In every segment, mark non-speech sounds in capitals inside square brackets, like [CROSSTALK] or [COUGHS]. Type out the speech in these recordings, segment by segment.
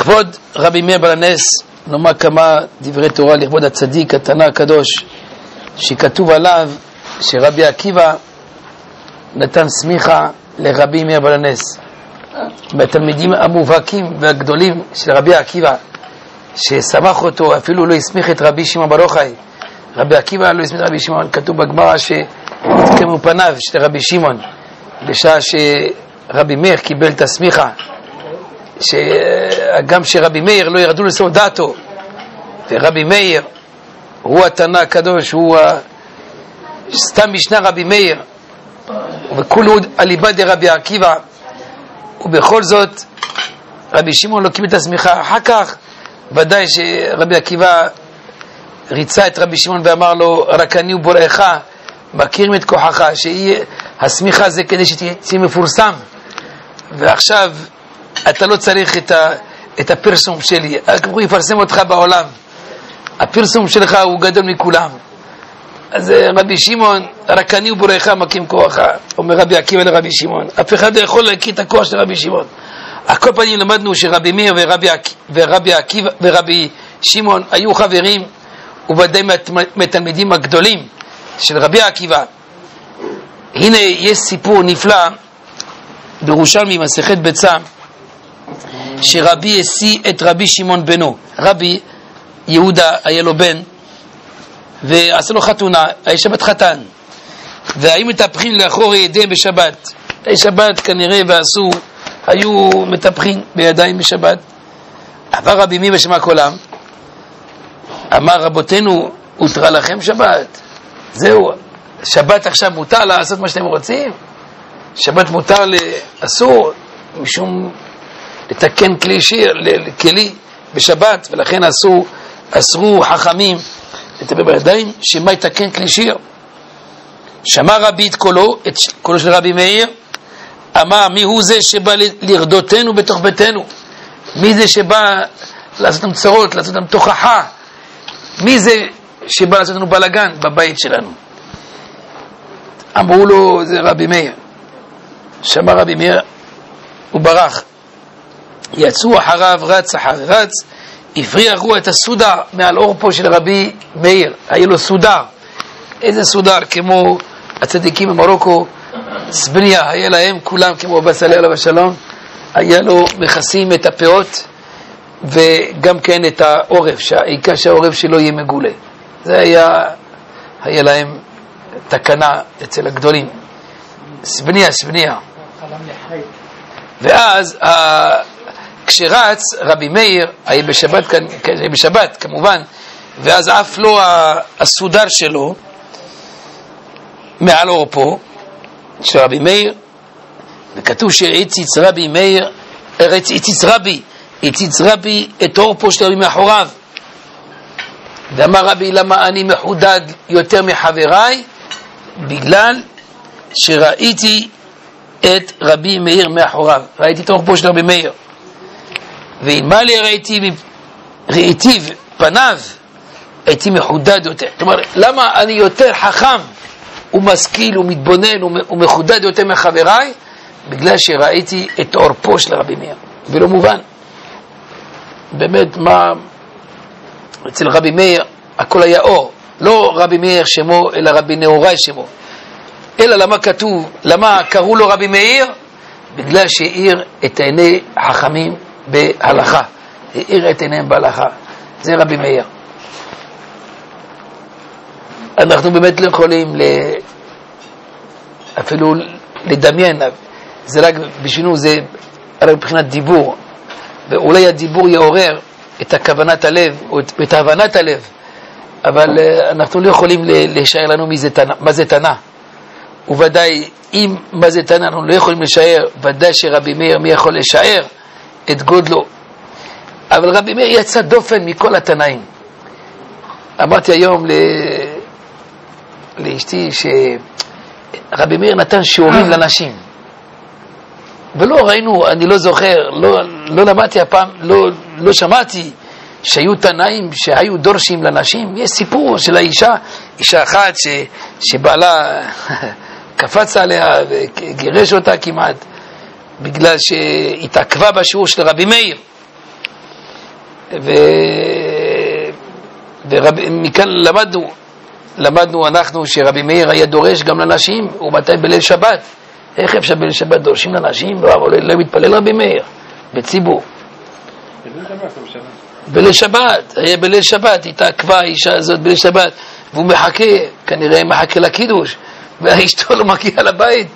לכבוד רבי מאיר בעל הנס נאמר כמה דברי תורה לכבוד הצדיק, התנא הקדוש, שכתוב עליו שרבי עקיבא נתן סמיכה לרבי מאיר בעל הנס. מהתלמידים המובהקים והגדולים של רבי עקיבא, ששמח אותו, אפילו לא הסמיך את רבי שמעון בר יוחאי. רבי עקיבא לא הסמיך את רבי שמעון, כתוב בגמרא שהתקיימו פניו של רבי שמעון, בשעה שרבי מאיר קיבל את הסמיכה, שגם שרבי מאיר לא ירדו לסוף דעתו, ורבי מאיר הוא התנא הקדוש, הוא סתם משנה רבי מאיר, וכולו אליבא דרבי עקיבא, ובכל זאת רבי שמעון לא קיבל את השמיכה. אחר כך ודאי שרבי עקיבא ריצה את רבי שמעון ואמר לו, רק אני ובוראך מכירים את כוחך, שהשמיכה זה כדי שתהיה מפורסם, ועכשיו אתה לא צריך את, ה, את הפרסום שלי, הוא יפרסם אותך בעולם. הפרסום שלך הוא גדול מכולם. אז אה, רבי שמעון, רק אני ובוראך מקים כוחך, אומר רבי עקיבא לרבי שמעון. אף אחד לא יכול להכיר את הכוח של רבי שמעון. על כל פנים למדנו שרבי מאיר ורבי, ורבי עקיבא ורבי שמעון היו חברים, וודאי מהתלמידים הגדולים של רבי עקיבא. הנה יש סיפור נפלא בירושלמי, מסכת ביצה, שרבי השיא את רבי שמעון בנו. רבי יהודה היה לו בן, ועשה לו חתונה, היה שבת חתן, והיו מטפחים לאחור ידיהם בשבת. היה שבת כנראה ועשו, היו מטפחים בידיים בשבת. עבר רבי מי בשמה קולם, אמר רבותינו, הותרה לכם שבת. זהו, שבת עכשיו מותר לעשות מה שאתם רוצים? שבת מותר, אסור, משום לתקן כלי שיר, כלי בשבת, ולכן אסור, אסרו חכמים לטפל בידיים, שמה יתקן כלי שיר. שמע רבי את קולו, את קולו של רבי מאיר, אמר מי הוא זה שבא לרדותנו בתוך ביתנו? מי זה שבא לעשות לנו צרות, לעשות לנו תוכחה? מי זה שבא לעשות לנו בלאגן בבית שלנו? אמרו לו, זה רבי מאיר. שמע רבי מאיר, הוא ברח. יצאו אחריו, רץ אחרי רץ, הבריחו את הסודר מעל עורפו של רבי מאיר, היה לו סודר. איזה סודר? כמו הצדיקים במרוקו, סבניה, היה להם כולם כמו עליו השלום, היה לו מכסים את הפאות וגם כן את העורף, העיקר שהעורף שלו יהיה מגולה. זה היה, היה להם תקנה אצל הגדולים. סבניה, סבניה. ואז כשרץ רבי מאיר, היה בשבת, היה בשבת כמובן, ואז עף לו הסודר שלו מעל עורפו של רבי מאיר, וכתוב שהציץ רבי מאיר, הציץ רבי, הציץ רבי את עורפו של רבי מאחוריו. ואמר רבי, למה אני מחודד יותר מחבריי? בגלל שראיתי את רבי מאיר מאחוריו, ראיתי את עורפו של רבי מאיר. ואלמלא ראיתי ראיתיו, פניו, הייתי מחודד יותר. כלומר, למה אני יותר חכם ומשכיל ומתבונן ומחודד יותר מחבריי? בגלל שראיתי את עורפו של רבי מאיר, ולא מובן. באמת, מה... אצל רבי מאיר הכל היה אור, לא רבי מאיר שמו, אלא רבי נהוראי שמו. אלא למה כתוב, למה קראו לו רבי מאיר? בגלל שהאיר את עיני החכמים בהלכה, האיר את עיניהם בהלכה. זה רבי מאיר. אנחנו באמת לא יכולים ל... אפילו לדמיין, זה רק בשבילנו, זה רק מבחינת דיבור, ואולי הדיבור יעורר את הכוונת הלב, או את הבנת הלב, אבל אה, אנחנו לא יכולים לשער לנו מי זה תנא, מה זה תנא. וודאי, אם מה זה תנא אנחנו לא יכולים לשער, ודאי שרבי מאיר, מי יכול לשער? את גודלו. אבל רבי מאיר יצא דופן מכל התנאים. אמרתי היום ל... לאשתי שרבי מאיר נתן שיעורים לנשים. ולא ראינו, אני לא זוכר, לא, לא למדתי הפעם, לא, לא שמעתי שהיו תנאים שהיו דורשים לנשים. יש סיפור של האישה, אישה אחת ש, שבעלה [LAUGHS] קפץ עליה וגירש אותה כמעט. בגלל שהתעכבה בשיעור של רבי מאיר. ו... ומכאן למדנו, למדנו אנחנו שרבי מאיר היה דורש גם לנשים, ומתי בליל שבת. איך אפשר בליל שבת דורשים לנשים? לא, אבל לא מתפלל רבי מאיר, בציבור. בליל שבת, היה בליל שבת, התעכבה האישה הזאת בליל שבת, והוא מחכה, כנראה מחכה לקידוש, ואשתו לא מגיעה לבית.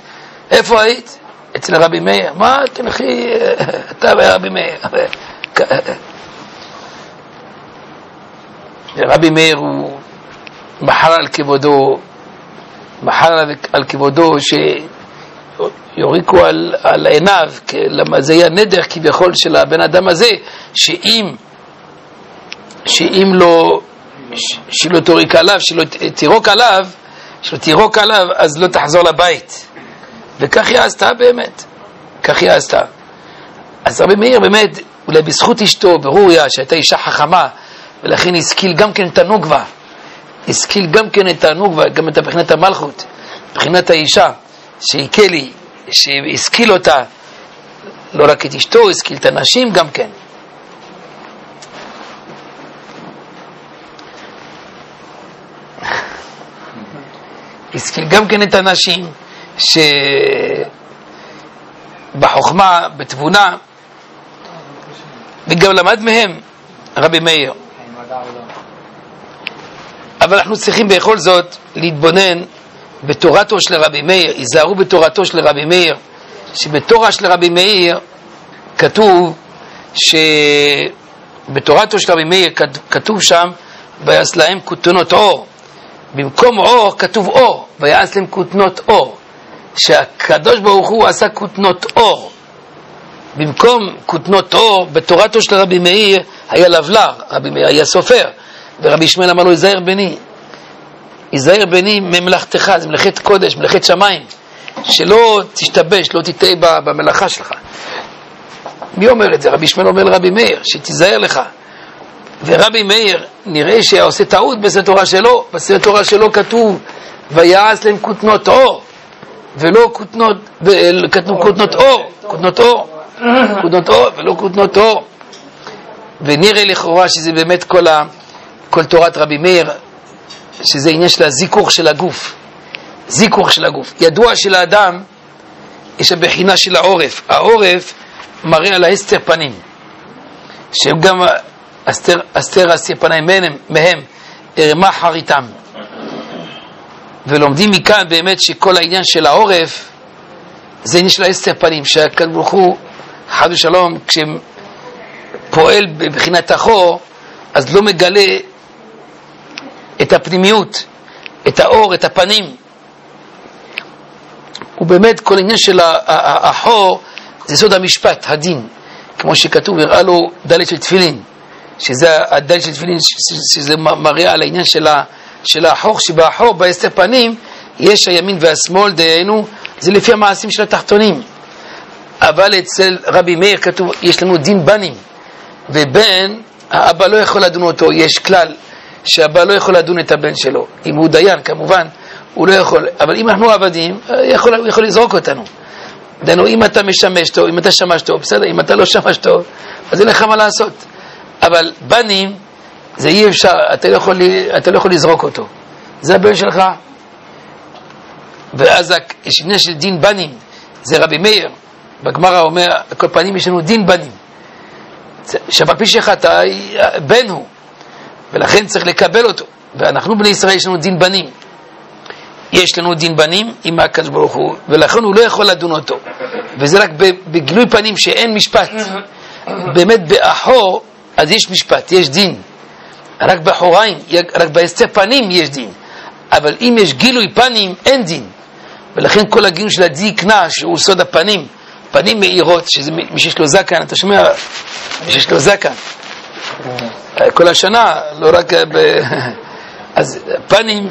איפה היית? אצל רבי מאיר. מה, תלכי, [LAUGHS] אתה ורבי מאיר. [LAUGHS] רבי מאיר הוא מחל על כבודו, מחל על כבודו שיוריקו על, על עיניו, למה זה היה נדר כביכול של הבן אדם הזה, שאם, שאם לא, שלא תוריק עליו, שלא תירוק עליו, שלא תירוק עליו, אז לא תחזור לבית. וכך היא עשתה באמת, כך היא עשתה. אז רבי מאיר באמת, אולי בזכות אשתו, ברוריה, שהייתה אישה חכמה, ולכן השכיל גם כן את הנוגבה, השכיל גם כן את הנוגבה, גם את מבחינת המלכות, מבחינת האישה, שהקל לי, שהשכיל אותה, לא רק את אשתו, השכיל את הנשים גם כן. השכיל גם כן את הנשים, שבחוכמה, בתבונה, וגם למד מהם רבי מאיר. אבל אנחנו צריכים בכל זאת להתבונן בתורתו של רבי מאיר, היזהרו בתורתו של רבי מאיר, שבתורה של רבי מאיר כתוב שבתורתו של רבי מאיר כתוב שם ויעש להם כותנות אור. במקום אור כתוב אור, ויעש להם כותנות אור. שהקדוש ברוך הוא עשה כותנות אור. במקום כותנות אור, בתורתו של רבי מאיר היה לבלר, רבי מאיר היה סופר, ורבי ישמעאל אמר לו, היזהר בני, היזהר בני ממלכתך, זה מלאכת קודש, מלאכת שמיים, שלא תשתבש, לא תטעה במלאכה שלך. מי אומר את זה? רבי ישמעאל אומר לרבי מאיר, שתיזהר לך. ורבי מאיר, נראה שהיה עושה טעות בספר תורה שלו, בספר תורה שלו כתוב, ויעש להם כותנות אור. ולא כותנות, כותנות אור, כותנות אור, כותנות אור ולא כותנות אור. ונראה לכאורה שזה באמת כל, ה, כל תורת רבי מאיר, שזה עניין של הזיכוך של הגוף, זיכוך של הגוף. ידוע שלאדם יש הבחינה של העורף, העורף מראה על ההסתר פנים, שהם גם הסתר, הסתר, הסתר פנים מהם, מהם הרמה חריתם. ולומדים מכאן באמת שכל העניין של העורף זה עניין של העשר פנים, שהקדוש ברוך הוא, חד ושלום, כשפועל בבחינת החור, אז לא מגלה את הפנימיות, את האור, את הפנים. ובאמת כל העניין של החור זה סוד המשפט, הדין, כמו שכתוב, הראה לו דלת של תפילין, שזה הדלת של תפילין, שזה מראה על העניין של ה... של החור שבאחור, בעשר פנים, יש הימין והשמאל, דהיינו, זה לפי המעשים של התחתונים. אבל אצל רבי מאיר כתוב, יש לנו דין בנים, ובן, האבא לא יכול לדון אותו, יש כלל שהאבא לא יכול לדון את הבן שלו. אם הוא דיין, כמובן, הוא לא יכול. אבל אם אנחנו עבדים, יכול, הוא יכול לזרוק אותנו. דהיינו, אם אתה משמש טוב, אם אתה שמש טוב, בסדר, אם אתה לא שמש טוב, אז אין לך מה לעשות. אבל בנים, זה אי אפשר, אתה לא יכול, אתה לא יכול לזרוק אותו. זה הבן שלך. ואז יש עניין של דין בנים, זה רבי מאיר, בגמרא אומר, על כל פנים יש לנו דין בנים. שאף על פי שחטא, בן הוא, ולכן צריך לקבל אותו. ואנחנו בני ישראל יש לנו דין בנים. יש לנו דין בנים עם הקדוש ברוך הוא, ולכן הוא לא יכול לדון אותו. וזה רק בגילוי פנים שאין משפט. [COUGHS] באמת באחור, אז יש משפט, יש דין. רק באחוריים, רק בהסתר פנים יש דין. אבל אם יש גילוי פנים, אין דין. ולכן כל הגילוי של הדיקנה, שהוא סוד הפנים, פנים מאירות, שזה מי שיש לו זקן, אתה שומע? מי שיש לו זקן. כל השנה, לא רק ב... [LAUGHS] אז פנים...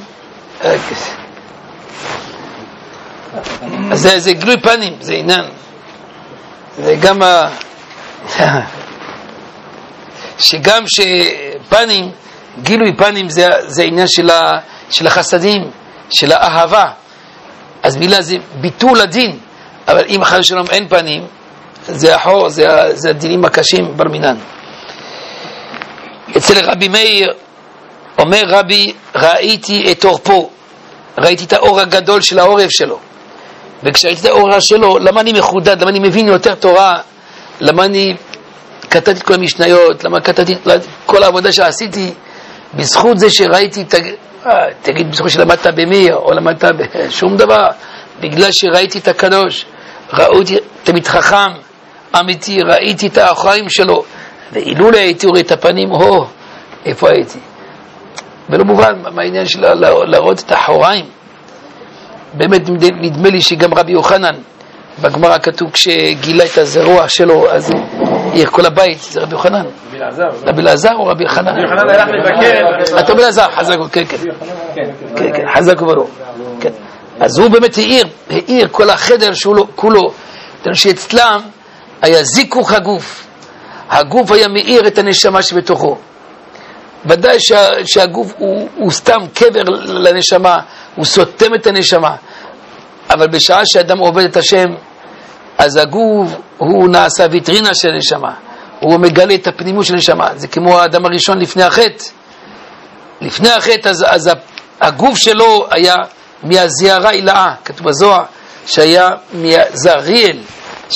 אז זה, זה גילוי פנים, זה עניין. זה גם ה... [LAUGHS] שגם שפנים, גילוי פנים זה, זה עניין של, ה, של החסדים, של האהבה. אז מילה זה ביטול הדין, אבל אם חס ושלום אין פנים, זה החור, זה, זה הדינים הקשים בר מינן. אצל רבי מאיר אומר רבי, ראיתי את עורפו, ראיתי את האור הגדול של העורף שלו. וכשראיתי את האור שלו, למה אני מחודד, למה אני מבין יותר תורה, למה אני כתבתי את כל המשניות, למה כתבתי את כל העבודה שעשיתי, בזכות זה שראיתי. אה, תגיד בזכות שלמדת במיר או למדת בשום [LAUGHS] דבר, בגלל שראיתי את הקדוש, ראיתי תמיד חכם, אמיתי, ראיתי את האחראים שלו, ואילולא הייתי רואה את הפנים, הו, איפה הייתי? ולא מובן מה העניין של להראות את האחוריים. באמת נדמה לי שגם רבי יוחנן, בגמרא כתוב כשגילה את הזרוע שלו, אז כל הבית, זה רבי יוחנן. רבי אלעזר או רבי יוחנן? רבי יוחנן הלך לבקר. אתה רבי אלעזר, חזק כן, כן. כן, כן, חזק וברור. אז הוא באמת העיר, העיר כל החדר שהוא כולו, שאצלם היה זיכוך הגוף. הגוף היה מאיר את הנשמה שבתוכו. ודאי שה, שהגוף הוא, הוא סתם קבר לנשמה, הוא סותם את הנשמה. אבל בשעה שאדם עובד את השם, אז הגוף הוא נעשה ויטרינה של הנשמה, הוא מגלה את הפנימות של הנשמה. זה כמו האדם הראשון לפני החטא. לפני החטא, אז, אז הגוף שלו היה מהזיערה הילאה, כתוב בזוהר, שהיה מהזריאל,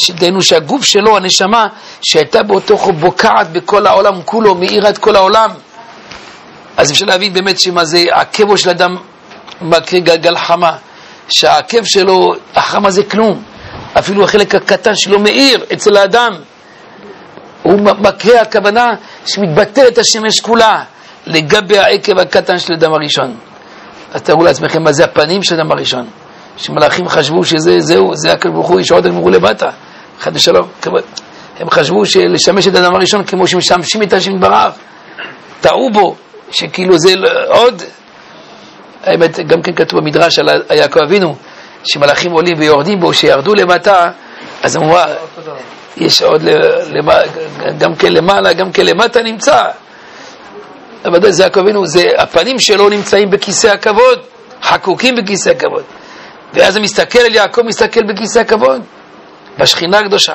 דהיינו שהגוף שלו, הנשמה, שהייתה באותו בוקעת בכל העולם כולו, מאירה את כל העולם. אז אפשר להבין באמת שמה זה עקבו של אדם מכה גלגל חמה, שהעקב שלו, החמה זה כלום, אפילו החלק הקטן שלו מאיר אצל האדם. הוא מכה הכוונה שמתבטלת השמש כולה לגבי העקב הקטן של אדם הראשון. אז תארו לעצמכם מה זה הפנים של אדם הראשון. שמלאכים חשבו שזה, זהו, זה הקדוש ברוך הוא, יש עוד אמרו למטה, חד ושלום. הם חשבו לשמש את האדם הראשון כמו שמשמשים את השם יתברך, טעו בו, שכאילו זה עוד, האמת, גם כן כתוב במדרש על יעקב אבינו, שמלאכים עולים ויורדים בו, שירדו למטה, אז אמרו, יש עוד למה, גם כן למעלה, גם כן למטה נמצא. ודאי זה אבינו, זה, הפנים שלו נמצאים בכיסא הכבוד, חקוקים בכיסא הכבוד. ואז הוא מסתכל על יעקב, מסתכל בכיסא הכבוד, בשכינה הקדושה.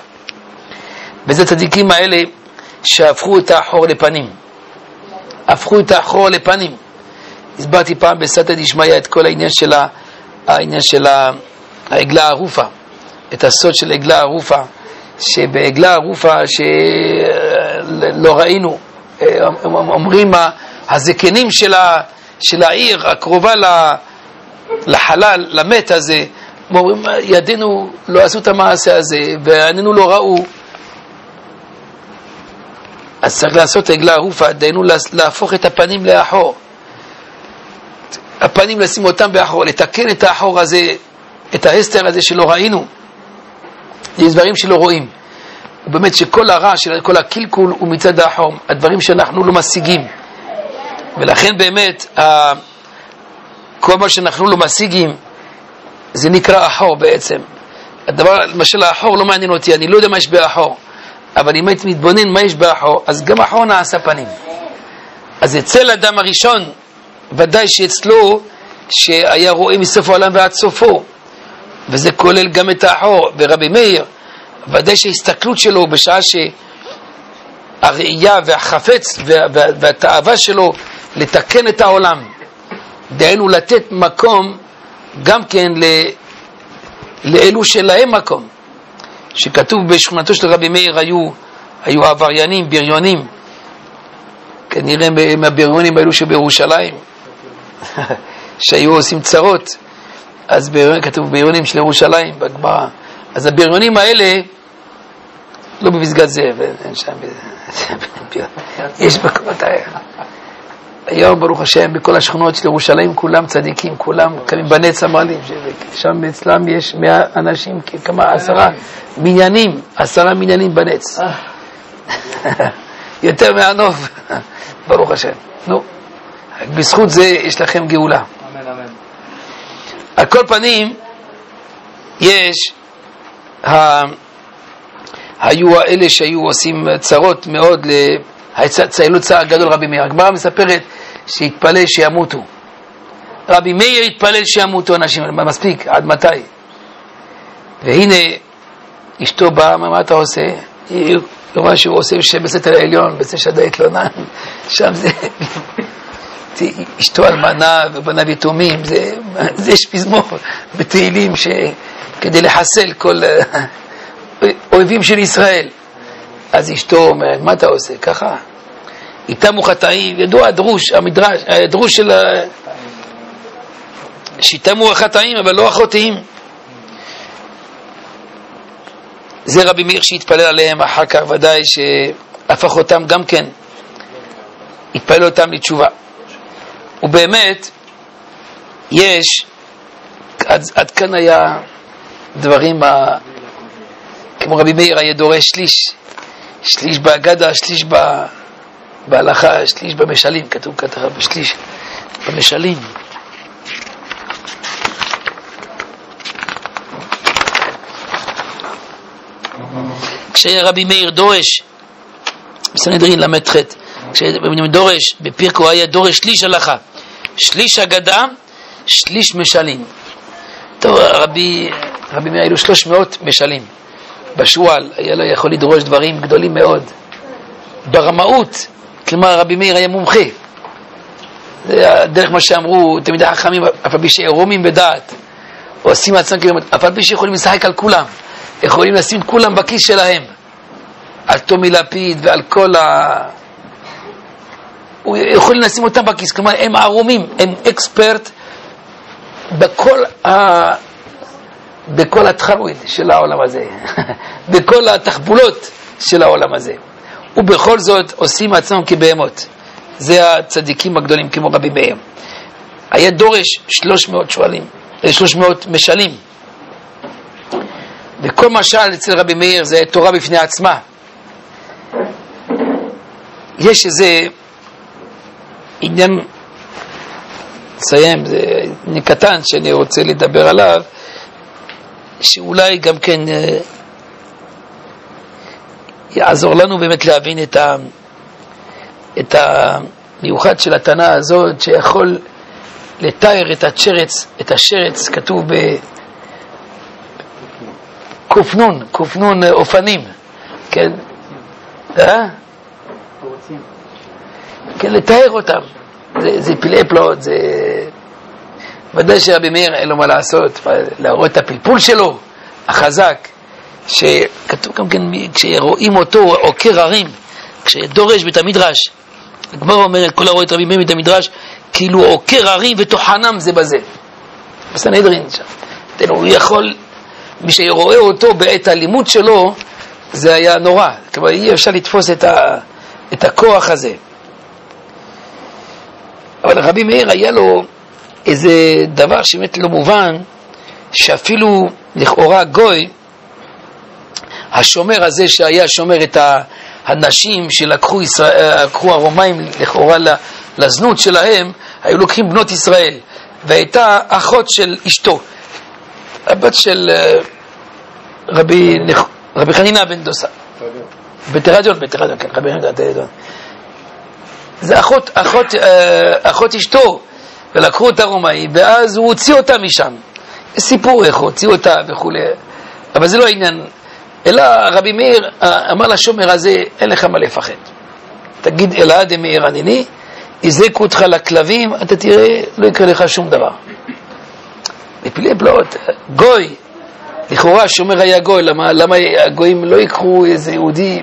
וזה צדיקים האלה שהפכו את האחור לפנים. הפכו את האחור לפנים. הסברתי פעם בסתא דשמיא את כל העניין של, העניין של העגלה הערופה, את הסוד של עגלה הערופה, שבעגלה הערופה שלא ראינו, אומרים הזקנים של, של העיר הקרובה לחלל, למת הזה, אומרים ידינו לא עשו את המעשה הזה ועינינו לא ראו אז צריך לעשות עגלה ערופה, דהיינו להפוך את הפנים לאחור. הפנים לשים אותם באחור, לתקן את האחור הזה, את ההסתר הזה שלא ראינו. יש דברים שלא רואים. ובאמת שכל הרע, של כל הקלקול הוא מצד האחור, הדברים שאנחנו לא משיגים. ולכן באמת, כל מה שאנחנו לא משיגים, זה נקרא אחור בעצם. הדבר, למשל האחור לא מעניין אותי, אני לא יודע מה יש באחור. אבל אם הייתי מתבונן מה יש באחור, אז גם אחור נעשה פנים. אז אצל אדם הראשון, ודאי שאצלו, שהיה רואה מסוף העולם ועד סופו, וזה כולל גם את האחור, ורבי מאיר, ודאי שההסתכלות שלו בשעה שהראייה והחפץ והתאווה שלו לתקן את העולם, דהיינו לתת מקום גם כן לאלו שלהם מקום. שכתוב בשכונתו של רבי מאיר היו, היו עבריינים, בריונים, כנראה מהבריונים האלו שבירושלים, [LAUGHS] שהיו עושים צרות, אז בריון, כתוב בריונים של ירושלים בגמרא. אז הבריונים האלה, לא בפסגת זאב, אין שם, [LAUGHS] יש מקומות. היום, ברוך השם, בכל השכונות של ירושלים כולם צדיקים, כולם קמים בנץ המעלים, שם אצלם יש מאה אנשים, כמה, עשרה מניינים, עשרה מניינים בנץ. [LAUGHS] יותר מהנוף, [LAUGHS] ברוך השם. נו, בזכות זה יש לכם גאולה. על כל פנים, יש, היו האלה שהיו עושים צרות מאוד ציינו צער גדול רבי מאיר. הגמרא מספרת שהתפלל שימותו. רבי מאיר התפלל שימותו אנשים, מספיק, עד מתי? והנה אשתו באה, מה אתה עושה? היא רואה שהוא עושה שם בסתר העליון, בסתר שדי התלונן, [LAUGHS] שם זה... אשתו אלמנה ובניו יתומים, זה, זה יש פזמור בתהילים כדי לחסל כל אויבים של ישראל. אז אשתו אומרת, מה אתה עושה? ככה? איתם הוא חטאים, ידוע הדרוש, המדרש, הדרוש של ה... שאיתם הוא החטאים, אבל לא החוטאים. זה רבי מאיר שהתפלל עליהם אחר כך, ודאי שהפך אותם גם כן, התפלל אותם לתשובה. ובאמת, יש, עד, עד כאן היה דברים, ה, כמו רבי מאיר היה דורש שליש, שליש באגדה, שליש ב, בהלכה, שליש במשלים, כתוב ככה בשליש, במשלים. כשהיה רבי מאיר דורש, בסנהדרין ל"ח, כשרבי מאיר דורש, בפירקו היה דורש שליש הלכה, שליש אגדה, שליש משלים. טוב, רבי, רבי מאיר היו שלוש מאות משלים. בשועל היה לו יכול לדרוש דברים גדולים מאוד. ברמאות, כלומר רבי מאיר היה מומחה. זה דרך מה שאמרו תלמידי החכמים, אף על פי שעירומים בדעת, עושים עצמם כאילו, אף על פי שיכולים לשחק על כולם, יכולים לשים כולם בכיס שלהם, על טומי לפיד ועל כל ה... יכולים לשים אותם בכיס, כלומר הם ערומים, הם אקספרט בכל, ה... בכל התחרויד של העולם הזה, [LAUGHS] בכל התחבולות של העולם הזה, ובכל זאת עושים עצמם כבהמות. זה הצדיקים הגדולים כמו רבי מאיר. היה דורש 300 שואלים, 300 משלים. וכל משל אצל רבי מאיר זה תורה בפני עצמה. יש איזה עניין, נסיים, זה עניין קטן שאני רוצה לדבר עליו, שאולי גם כן אה, יעזור לנו באמת להבין את, ה, את המיוחד של הטענה הזאת, שיכול לתאר את השרץ, את השרץ, כתוב בק"ן, ק"ן אופנים, כן? אה? כן, לתאר אותם. זה, זה פלאי פלאות, זה... ודאי שרבי מאיר אין לו מה לעשות, להראות את הפלפול שלו, החזק, שכתוב גם כן, כשרואים אותו עוקר הרים, כשדורש בית המדרש, הגמרא אומרת, כל הרואה את רבי מאיר בית המדרש, כאילו עוקר הרים וטוחנם זה בזה. בסנהדרין שם. הוא יכול, מי שרואה אותו בעת הלימוד שלו, זה היה נורא. כלומר, אי אפשר לתפוס את, ה, את הכוח הזה. אבל רבי מאיר היה לו איזה דבר שבאמת לא מובן, שאפילו לכאורה גוי, השומר הזה שהיה שומר את הנשים שלקחו ישראל, הרומאים לכאורה לזנות שלהם, היו לוקחים בנות ישראל, והייתה אחות של אשתו, הבת של אה, רבי, רבי חנינה בן דוסה. בטרדיון, בטרדיון, כן, רבי חנינה בן דוסה. זה אחות, אחות, אה, אחות אשתו, ולקחו אותה רומאי, ואז הוא הוציא אותה משם. סיפור איך הוציאו אותה וכולי, אבל זה לא העניין. אלא רבי מאיר אה, אמר לשומר הזה, אין לך מה לפחד. תגיד אלעד דמאיר ענני, יזרקו אותך לכלבים, אתה תראה, לא יקרה לך שום דבר. מפילי פלאות, גוי, לכאורה השומר היה גוי, למה, למה הגויים לא ייקחו איזה יהודי,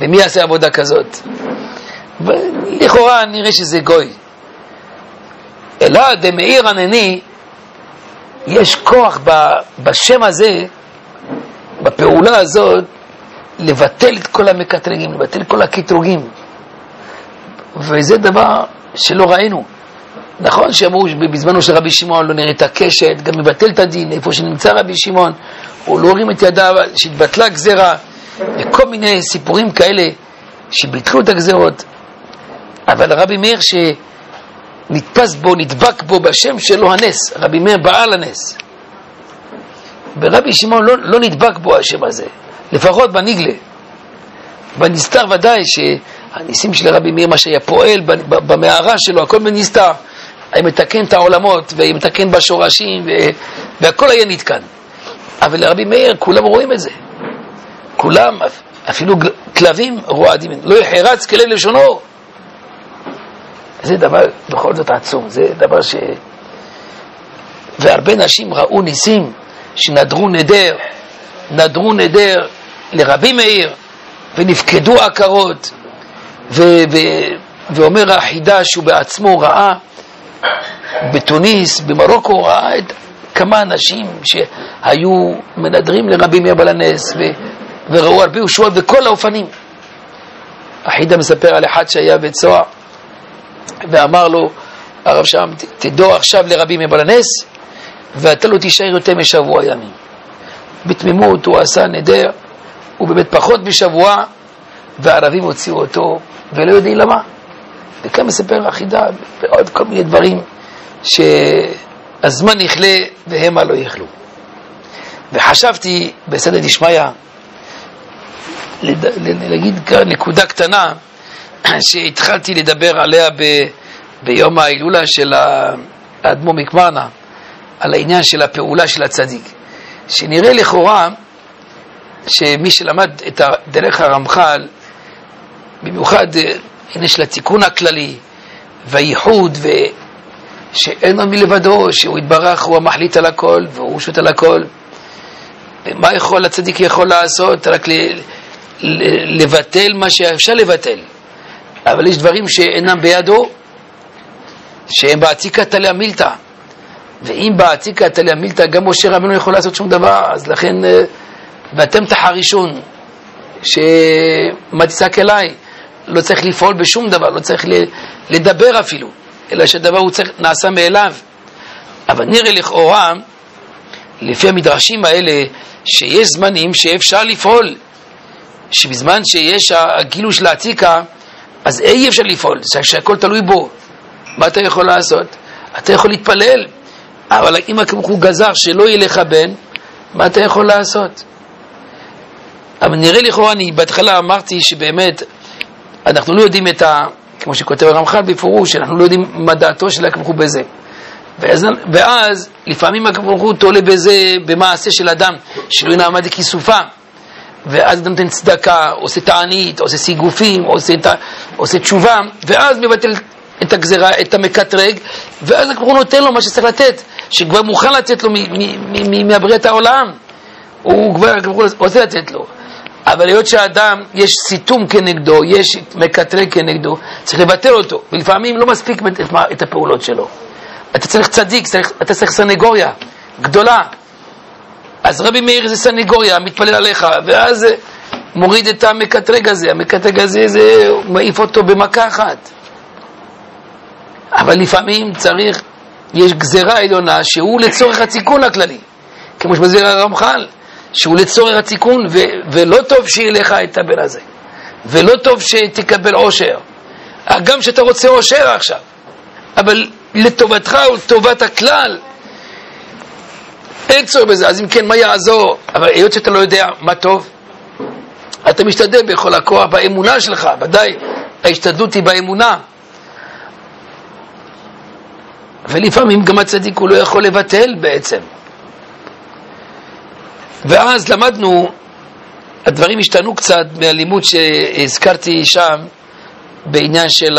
ומי יעשה עבודה כזאת? לכאורה נראה שזה גוי. אלא דמאיר ענני, יש כוח בשם הזה, בפעולה הזאת, לבטל את כל המקטרגים, לבטל את כל הקטרוגים. וזה דבר שלא ראינו. נכון שאמרו בזמנו של רבי שמעון לא נראית הקשת, גם מבטל את הדין, איפה שנמצא רבי שמעון, הוא לא הרים את ידיו, שהתבטלה גזרה, וכל מיני סיפורים כאלה שביטלו את הגזרות. אבל רבי מאיר שנתפס בו, נדבק בו בשם שלו הנס, רבי מאיר בעל הנס. ורבי שמעון לא, לא נדבק בו השם הזה, לפחות בניגלה. בנסתר ודאי שהניסים של רבי מאיר, מה שהיה פועל במערה שלו, הכל בנסתר. היה מתקן את העולמות, והיה מתקן בשורשים, והכל היה נתקן. אבל לרבי מאיר, כולם רואים את זה. כולם, אפילו כלבים רועדים, לא יחרץ כלי לשונו. זה דבר בכל זאת עצום, זה דבר ש... והרבה נשים ראו ניסים שנדרו נדר, נדרו נדר לרבי מאיר ונפקדו עקרות ו... ו... ואומר האחידה שהוא בעצמו ראה בתוניס, במרוקו, ראה את כמה אנשים שהיו מנדרים לרבי מאיר בלנס ו... וראו הרבה ישועות בכל האופנים. החידה מספר על אחד שהיה בצוהר ואמר לו, הרב שם, תדור עכשיו לרבי מבלנס ואתה לא תישאר יותר משבוע ימים. בתמימות הוא עשה נדר, הוא באמת פחות משבוע, והערבים הוציאו אותו ולא יודעים למה. וכאן מספר החידה ועוד כל מיני דברים שהזמן יכלה והמה לא יכלו. וחשבתי בסדר דשמיא להגיד כאן נקודה קטנה שהתחלתי לדבר עליה ב, ביום ההילולה של האדמו"ר מקמרנה, על העניין של הפעולה של הצדיק. שנראה לכאורה שמי שלמד את דרך הרמח"ל, במיוחד עניין של התיקון הכללי והייחוד, ושאין עוד מלבדו, שהוא יתברך, הוא המחליט על הכל והוא שוט על הכל. ומה יכול הצדיק יכול לעשות? רק לבטל מה שאפשר לבטל. אבל יש דברים שאינם בידו, שהם בעתיקה תליה מילתא. ואם בעתיקה תליה מילתא גם משה רבנו יכול לעשות שום דבר, אז לכן, אה, ואתם תחרישון, שמה תצעק אליי, לא צריך לפעול בשום דבר, לא צריך לדבר אפילו, אלא שהדבר הוא צריך, נעשה מאליו. אבל נראה לכאורה, לפי המדרשים האלה, שיש זמנים שאפשר לפעול, שבזמן שיש הגילוי של אז אי אפשר לפעול, שהכל תלוי בו. מה אתה יכול לעשות? אתה יכול להתפלל, אבל אם הוא גזר שלא יהיה לך בן, מה אתה יכול לעשות? אבל נראה לכאורה, אני בהתחלה אמרתי שבאמת אנחנו לא יודעים את ה... כמו שכותב הרמח"ל בפירוש, אנחנו לא יודעים מה דעתו של הקדוש בזה. ואז, ואז לפעמים הוא תולה בזה במעשה של אדם, שלא ינעמד לכיסופה. ואז אתה נותן צדקה, עושה תענית, עושה סיגופים, עושה, עושה תשובה, ואז מבטל את הגזרה, את המקטרג, ואז הוא נותן לו מה שצריך לתת, שכבר מוכן לתת לו מהבריאת העולם, הוא כבר רוצה לתת לו. אבל היות שהאדם, יש סיתום כנגדו, יש מקטרג כנגדו, צריך לבטל אותו, ולפעמים לא מספיק את הפעולות שלו. אתה צריך צדיק, צריך, אתה צריך סנגוריה גדולה, אז רבי מאיר זה סנגוריה, מתפלל עליך, ואז מוריד את המקטרג הזה, המקטרג הזה זה מעיף אותו במכה אחת. אבל לפעמים צריך, יש גזרה עליונה שהוא לצורך התיקון הכללי, כמו שמסביר הרמח"ל, שהוא לצורך התיקון, ו- ולא טוב שיהיה לך את הבן הזה, ולא טוב שתקבל עושר, גם שאתה רוצה עושר עכשיו, אבל לטובתך ולטובת הכלל, אין צורך בזה, אז אם כן, מה יעזור? אבל היות שאתה לא יודע מה טוב, אתה משתדל בכל הכוח באמונה שלך, ודאי ההשתדלות היא באמונה. ולפעמים גם הצדיק הוא לא יכול לבטל בעצם. ואז למדנו, הדברים השתנו קצת מהלימוד שהזכרתי שם בעניין של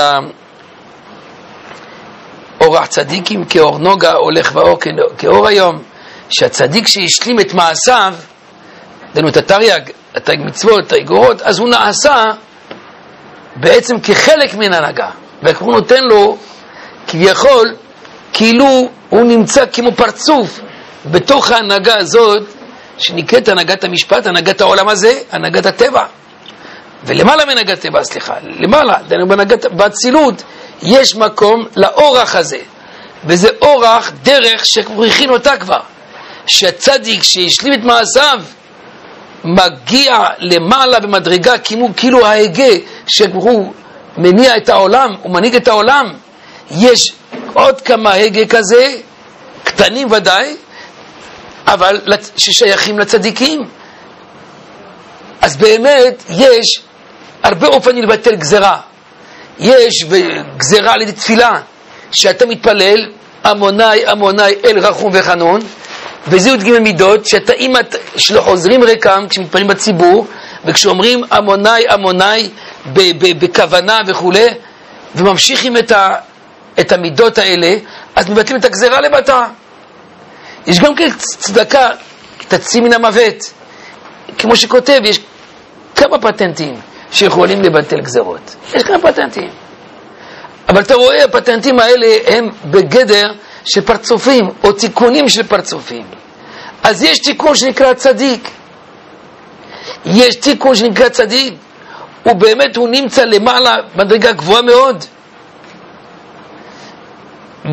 אורח צדיקים כאור נוגה, הולך ואור כאור היום. שהצדיק שהשלים את מעשיו, דנו את התרי"ג, התרי"ג מצוות, התרי"ג אורות, אז הוא נעשה בעצם כחלק מן ההנהגה, והקב"ה נותן לו כביכול, כאילו הוא נמצא כמו פרצוף בתוך ההנהגה הזאת, שנקראת הנהגת המשפט, הנהגת העולם הזה, הנהגת הטבע. ולמעלה מהנהגת הטבע, סליחה, למעלה, דנו בהנהגת, באצילות, יש מקום לאורח הזה, וזה אורח, דרך שכבר הכין אותה כבר. שהצדיק שהשלים את מעשיו מגיע למעלה במדרגה כמו, כאילו ההגה שהוא מניע את העולם, הוא מנהיג את העולם. יש עוד כמה הגה כזה, קטנים ודאי, אבל ששייכים לצדיקים. אז באמת יש הרבה אופנים לבטל גזרה. יש גזרה על ידי תפילה, שאתה מתפלל, עמוני עמוני אל רחום וחנון, וזה י"ג מידות, שאתה, אם את, שלא חוזרים ריקם כשמתפללים בציבור, וכשאומרים עמוני עמוני בכוונה וכולי, וממשיכים את, ה, את המידות האלה, אז מבטלים את הגזרה למטרה. יש גם כן צדקה, תציא מן המוות. כמו שכותב, יש כמה פטנטים שיכולים לבטל גזרות. יש כמה פטנטים. אבל אתה רואה, הפטנטים האלה הם בגדר של פרצופים, או תיקונים של פרצופים. אז יש תיקון שנקרא צדיק. יש תיקון שנקרא צדיק, ובאמת הוא נמצא למעלה, מדרגה גבוהה מאוד.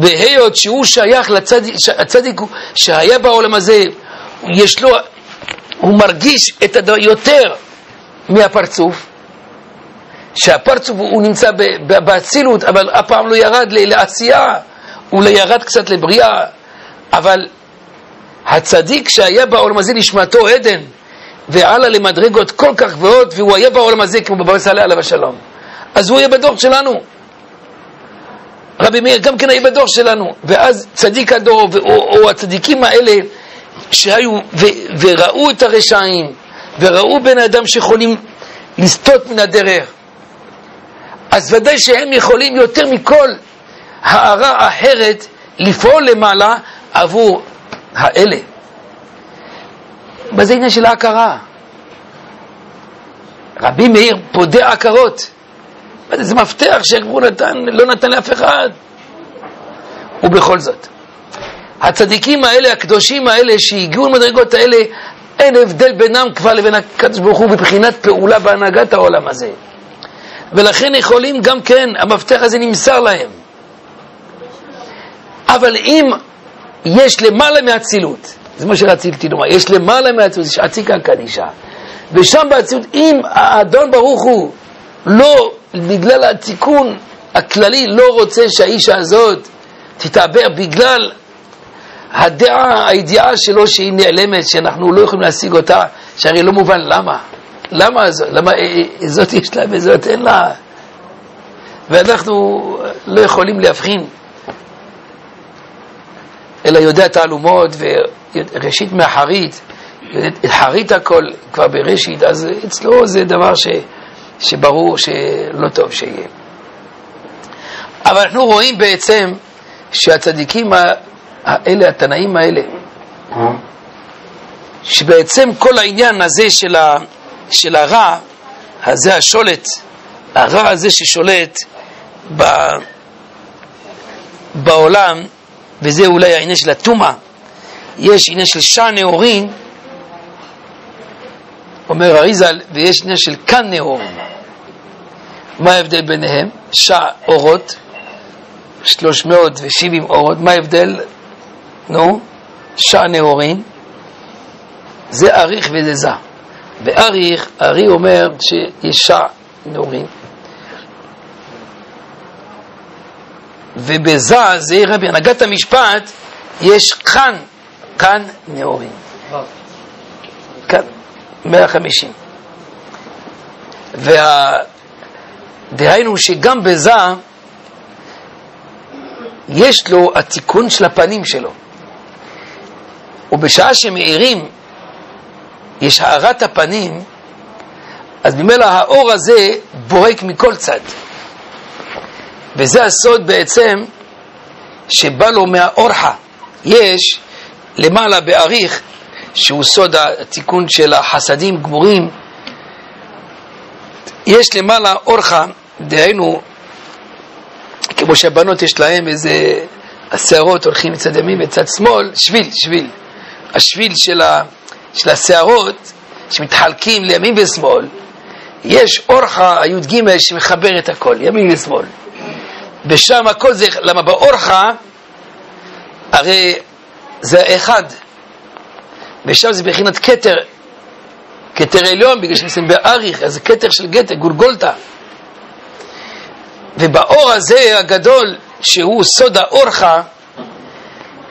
והיות שהוא שייך לצדיק, הצדיק שהיה בעולם הזה, יש לו, הוא מרגיש את הדבר יותר מהפרצוף, שהפרצוף הוא נמצא באצילות, אבל אף פעם לא ירד לעשייה, הוא לא ירד קצת לבריאה, אבל הצדיק שהיה בעולם הזה נשמתו עדן, ועלה למדרגות כל כך גבוהות, והוא היה בעולם הזה כמו בבא סאלח עליו השלום. אז הוא יהיה בדור שלנו. רבי מאיר גם כן היה בדור שלנו, ואז צדיק הדור, או, או הצדיקים האלה שהיו ו, וראו את הרשעים, וראו בן אדם שיכולים לסטות מן הדרך, אז ודאי שהם יכולים יותר מכל הערה אחרת לפעול למעלה עבור האלה. מה זה עניין של ההכרה? רבי מאיר פודה עקרות. זה מפתח שהגבור נתן, לא נתן לאף אחד. ובכל זאת, הצדיקים האלה, הקדושים האלה, שהגיעו למדרגות האלה, אין הבדל בינם כבר לבין הקדוש ברוך הוא מבחינת פעולה בהנהגת העולם הזה. ולכן יכולים גם כן, המפתח הזה נמסר להם. אבל אם יש למעלה מאצילות, זה מה שרציתי לומר, יש למעלה מאצילות, יש עתיקה קדישה. ושם באצילות, אם האדון ברוך הוא לא, בגלל התיקון הכללי, לא רוצה שהאישה הזאת תתעבר בגלל הדעה, הידיעה שלו שהיא נעלמת, שאנחנו לא יכולים להשיג אותה, שהרי לא מובן למה. למה זאת? למה אה, אה, זאת יש לה וזאת אין לה? ואנחנו לא יכולים להבחין, אלא יודע תעלומות וראשית מאחרית, חרית הכל כבר בראשית, אז אצלו זה דבר ש, שברור שלא טוב שיהיה. אבל אנחנו רואים בעצם שהצדיקים האלה, התנאים האלה, שבעצם כל העניין הזה של, ה, של הרע, הזה השולט, הרע הזה ששולט ב, בעולם, וזה אולי העניין של הטומאה, יש עניין של שע נאורין, אומר אריזל, ויש עניין של כאן נאור. מה ההבדל ביניהם? שע אורות, 370 אורות, מה ההבדל? נו, שע נאורין, זה אריך וזה זה. באריך, ארי אומר שיש שע נאורין, ובזה, זה רבי, הנהגת המשפט, יש כאן, כאן נאורים. כאן, 150. ודהיינו שגם בזה יש לו התיקון של הפנים שלו. ובשעה שמאירים, יש הארת הפנים, אז ממילא האור הזה בורק מכל צד. וזה הסוד בעצם שבא לו מהאורחה. יש למעלה באריך, שהוא סוד התיקון של החסדים גמורים, יש למעלה אורחה, דהיינו, כמו שהבנות יש להם איזה, השערות הולכים מצד ימין וצד שמאל, שביל, שביל. השביל של, ה, של השערות שמתחלקים לימין ושמאל, יש אורחה, הי"ג, שמחבר את הכל, ימין ושמאל. ושם הכל זה, למה באורחה, הרי זה אחד, ושם זה בחינת כתר, כתר עליון, בגלל שנמצאים באריך, אז זה כתר של גתר, גולגולתא. ובאור הזה הגדול, שהוא סוד האורחה,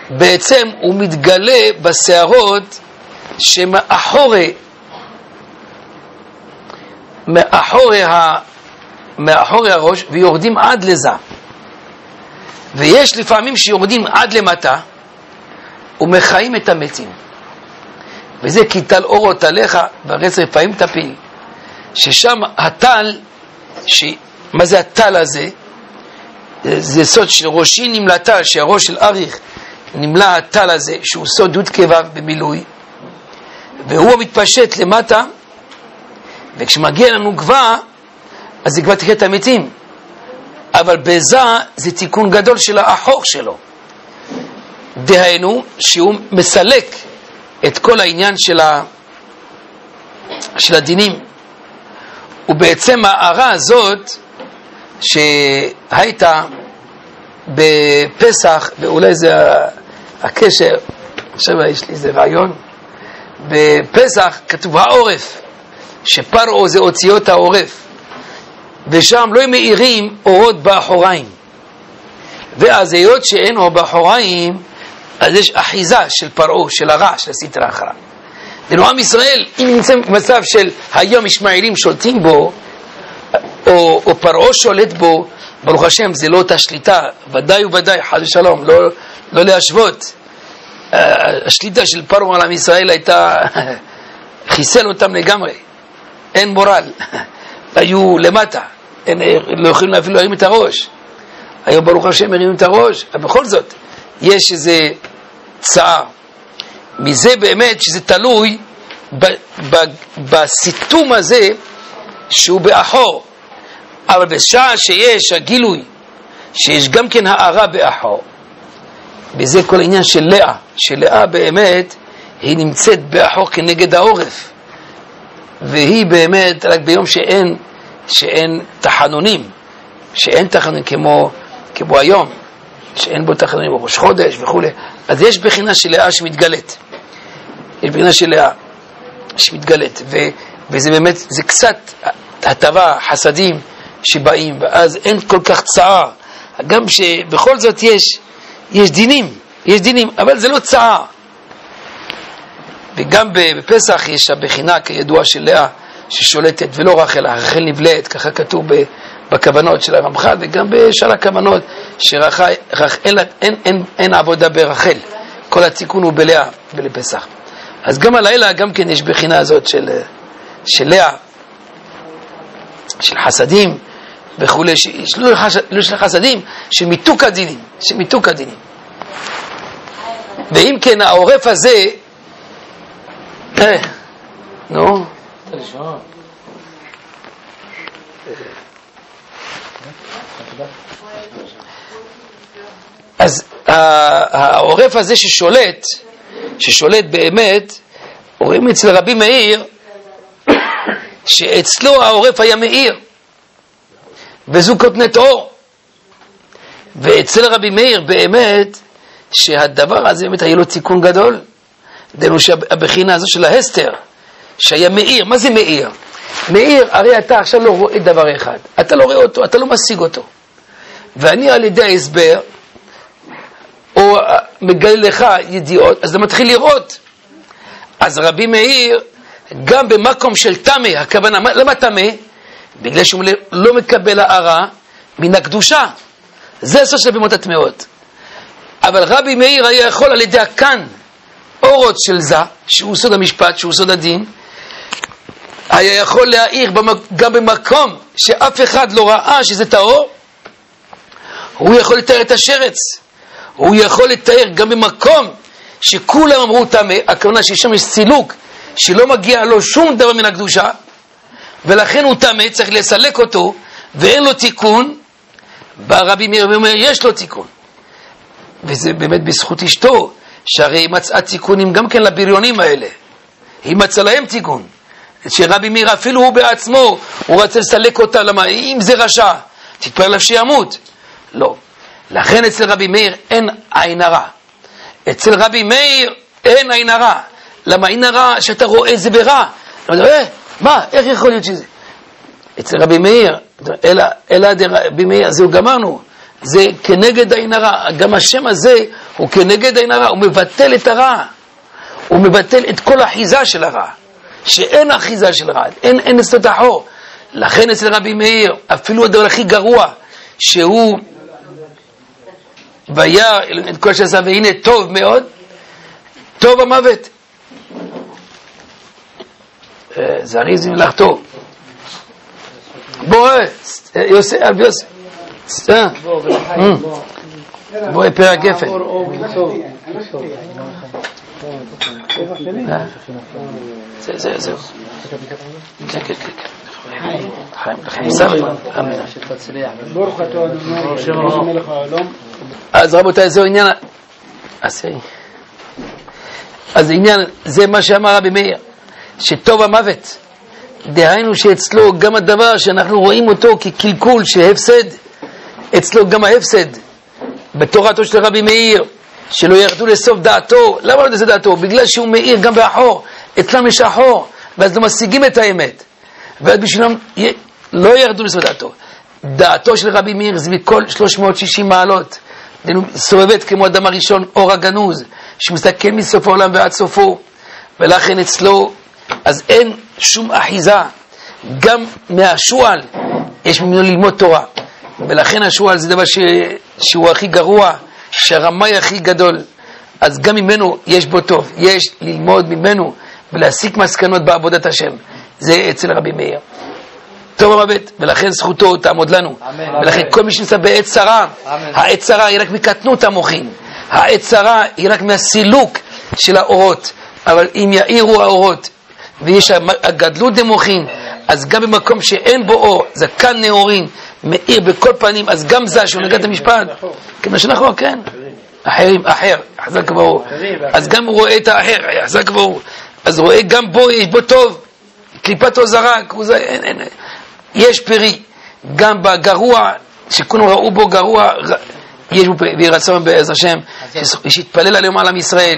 בעצם הוא מתגלה בשערות שמאחורי מאחורי, ה, מאחורי הראש ויורדים עד לזה. ויש לפעמים שיורדים עד למטה ומחיים את המתים. וזה כי טל אורות עליך והרץ רפאים תפיל. ששם הטל, ש... מה זה הטל הזה? זה סוד של ראשי נמלא טל, שהראש של אריך נמלא הטל הזה, שהוא סוד י' כו' במילוי, והוא המתפשט למטה, וכשמגיע לנו גבה, אז זה כבר תחיית המתים. אבל בזה זה תיקון גדול של האחור שלו. דהיינו, שהוא מסלק את כל העניין של, ה... של הדינים. ובעצם ההערה הזאת, שהייתה בפסח, ואולי זה הקשר, עכשיו יש לי איזה רעיון, בפסח כתוב העורף, שפרעה זה אותיות העורף, ושם לא מאירים אורות באחוריים. ואז היות שאין אור באחוריים, אז יש אחיזה של פרעה, של הרע, של הסטרה אחרא. ואילו עם ישראל, אם נמצא במצב של היום ישמעאלים שולטים בו, או, או פרעה שולט בו, ברוך השם, זה לא אותה שליטה, ודאי וודאי, חד ושלום, לא, לא להשוות. השליטה של פרעה על עם ישראל הייתה, [LAUGHS] חיסל אותם לגמרי, אין מורל, [LAUGHS] היו למטה, הם לא יכולים אפילו להרים את הראש. היום ברוך השם מרימים את הראש, אבל בכל זאת, יש איזה צער. מזה באמת שזה תלוי בסיתום הזה שהוא באחור. אבל בשעה שיש הגילוי, שיש גם כן הארה באחור, וזה כל העניין של לאה, שלאה באמת היא נמצאת באחור כנגד העורף, והיא באמת רק ביום שאין, שאין תחנונים, שאין תחנונים כמו, כמו היום, שאין בו תחנונים בראש חודש וכולי, אז יש בחינה של לאה שמתגלית, יש בחינה של לאה שמתגלית, ו, וזה באמת, זה קצת הטבה, חסדים שבאים, ואז אין כל כך צער, גם שבכל זאת יש יש דינים, יש דינים, אבל זה לא צער. וגם בפסח יש הבחינה כידוע של לאה ששולטת ולא רחל, רחל נבלעת, ככה כתוב בכוונות של הרמח"ל וגם בשאר הכוונות שרחל, אין, אין, אין, עבודה ברחל, כל התיקון הוא בלאה ולפסח. אז גם הלילה גם כן יש בחינה הזאת של, של לאה, של חסדים, וכולי, לא של חסדים, של מיתוק הדינים, של מיתוק הדינים. ואם כן, העורף הזה, אה, נו, אז העורף הזה ששולט, ששולט באמת, רואים אצל רבי מאיר, שאצלו העורף היה מאיר. וזו קוטנת אור. ואצל רבי מאיר באמת שהדבר הזה באמת היה לו תיקון גדול. דהיינו שהבחינה הזו של ההסתר, שהיה מאיר, מה זה מאיר? מאיר, הרי אתה עכשיו לא רואה דבר אחד, אתה לא רואה אותו, אתה לא משיג אותו. ואני על ידי ההסבר, או מגלה לך ידיעות, אז אתה מתחיל לראות. אז רבי מאיר, גם במקום של טמא, הכוונה, למה טמא? בגלל שהוא לא מקבל הערה מן הקדושה. זה הסוד של הבהמות הטמאות. אבל רבי מאיר היה יכול על ידי הכאן, אורות של זה, שהוא סוד המשפט, שהוא סוד הדין, היה יכול להעיר גם במקום שאף אחד לא ראה שזה טהור, הוא יכול לתאר את השרץ, הוא יכול לתאר גם במקום שכולם אמרו טמא, הכוונה ששם יש סילוק, שלא מגיע לו שום דבר מן הקדושה, ולכן הוא טמא, צריך לסלק אותו, ואין לו תיקון, בא רבי מאיר ואומר, יש לו תיקון. וזה באמת בזכות אשתו, שהרי היא מצאה תיקונים גם כן לבריונים האלה. היא מצאה להם תיקון. שרבי מאיר, אפילו הוא בעצמו, הוא רצה לסלק אותה, למה? אם זה רשע, תתפלל עליו שימות. לא. לכן אצל רבי מאיר אין עין הרע. אצל רבי מאיר אין עין הרע. למה עין הרע שאתה רואה זה ברע? אתה אומר, אה, מה, איך יכול להיות שזה? אצל רבי מאיר, אלא, אלא דרבי מאיר, זהו גמרנו, זה כנגד עין הרע, גם השם הזה הוא כנגד עין הרע, הוא מבטל את הרע, הוא מבטל את כל האחיזה של הרע, שאין אחיזה של רע, אין, אין החור. לכן אצל רבי מאיר, אפילו הדבר הכי גרוע, שהוא וירא את כל שעשה והנה טוב מאוד, טוב המוות. זריז ממלאכתו. בורא, יוסף, רבי יוסף. אה, בואי פרק גפן. זה, זה, זהו. אז רבותיי, זהו עניין... אז אז העניין, זה מה שאמר רבי מאיר, שטוב המוות. דהיינו שאצלו גם הדבר שאנחנו רואים אותו כקלקול, שהפסד, אצלו גם ההפסד. בתורתו של רבי מאיר, שלא ירדו לסוף דעתו. למה לא לסוף דעתו? בגלל שהוא מאיר גם באחור. אצלם יש אחור, ואז לא משיגים את האמת. ואז בשבילם לא ירדו לסוף דעתו. דעתו של רבי מאיר זה מכל 360 מעלות. סובבת כמו אדם הראשון, אור הגנוז, שמסתכל מסוף העולם ועד סופו. ולכן אצלו, אז אין שום אחיזה. גם מהשועל יש ממנו ללמוד תורה. ולכן השועל זה דבר ש... שהוא הכי גרוע, שהרמאי הכי גדול. אז גם ממנו יש בו טוב, יש ללמוד ממנו ולהסיק מסקנות בעבודת השם. זה אצל רבי מאיר. טוב המוות, ולכן זכותו תעמוד לנו. אמן. ולכן כל מי שנמצא בעת צרה. העת צרה היא רק מקטנות המוחין. העת צרה היא רק מהסילוק של האורות. אבל אם יאירו האורות ויש הגדלות דמוחין, אז גם במקום שאין בו אור, זקן נאורין, מאיר בכל פנים, אז גם זה שהוא נגד המשפט. כמו שנכון, כן. אחרים, אחר, חזק וברור. אז גם הוא רואה את האחר, חזק וברור. אז רואה גם בו, יש בו טוב. קליפתו זרק. יש פרי. גם בגרוע, שכולם ראו בו גרוע, יש. ויהי רצון בעזר השם, שיתפלל עליהם על עם ישראל.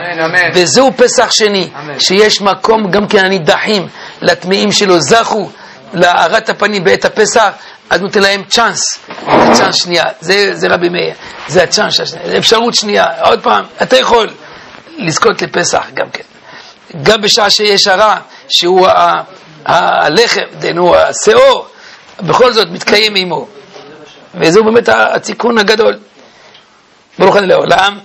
וזהו פסח שני. שיש מקום גם כן הנידחים, לטמאים שלו, זכו להארת הפנים בעת הפסח, אז נותן להם צ'אנס, זה צ'אנס שנייה, זה, זה רבי מאיר, זה הצ'אנס השנייה, זה אפשרות שנייה, עוד פעם, אתה יכול לזכות לפסח גם כן. גם בשעה שיש הרע, שהוא הלחם, דהיינו השאור, בכל זאת מתקיים עמו. וזהו באמת התיקון הגדול. ברוך אני לעולם.